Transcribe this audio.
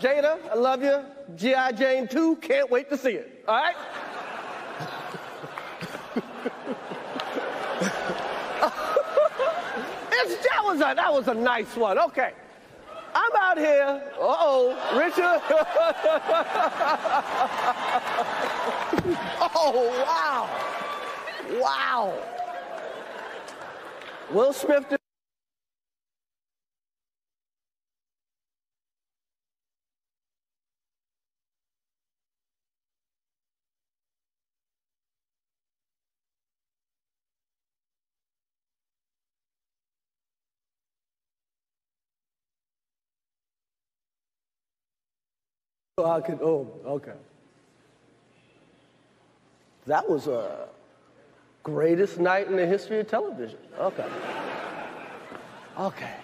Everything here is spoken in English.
Jada, I love you. G.I. Jane 2, can't wait to see it. All right? That, was a, that was a nice one. Okay. I'm out here. Uh oh, Richard. oh, wow. Wow. Will Smith. Oh, I could, oh, okay. That was a greatest night in the history of television. Okay. Okay.